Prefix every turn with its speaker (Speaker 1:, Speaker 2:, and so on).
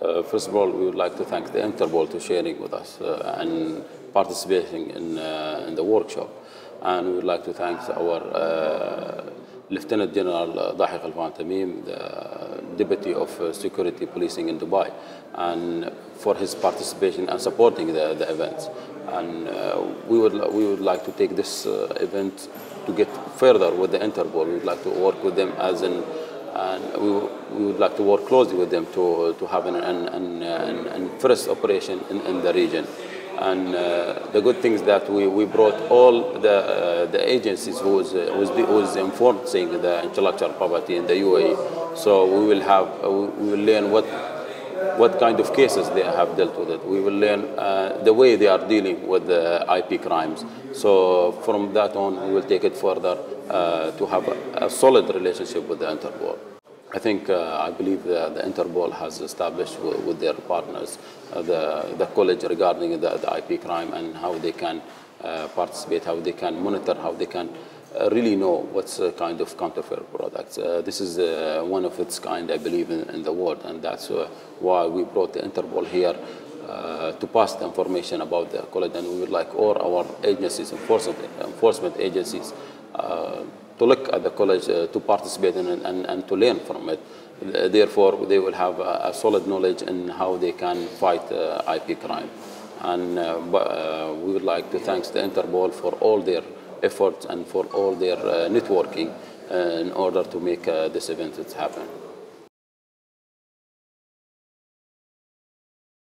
Speaker 1: Uh, first of all, we would like to thank the Interpol to sharing with us uh, and participating in, uh, in the workshop. And we would like to thank our uh, Lieutenant General Dahiq Al Tamim, the Deputy of uh, Security Policing in Dubai, and for his participation and supporting the, the event. And uh, we, would, we would like to take this uh, event to get further with the Interpol. We would like to work with them as an and we, we would like to work closely with them to, to have an, an, an, an first operation in, in the region. And uh, the good thing is that we, we brought all the, uh, the agencies who was, uh, was, was enforcing the intellectual property in the UAE. So we will have, uh, we will learn what, what kind of cases they have dealt with it. We will learn uh, the way they are dealing with the IP crimes. So from that on, we will take it further uh, to have a, a, solid relationship with the Interpol. I think, uh, I believe the, the Interpol has established with, their partners uh, the, the college regarding the, the IP crime and how they can uh, participate, how they can monitor, how they can really know what's a kind of counterfeit products. Uh, this is one of its kind, I believe, in, in the world, and that's why we brought the Interpol here uh, to pass the information about the college, and we would like all our agencies, enforcement, enforcement agencies, uh, to look at the college, uh, to participate in it, and, and to learn from it. Therefore, they will have a, a solid knowledge in how they can fight uh, IP crime. And we would like to thank the Interpol for all their efforts and for all their uh, networking uh, in order to make uh, this event happen.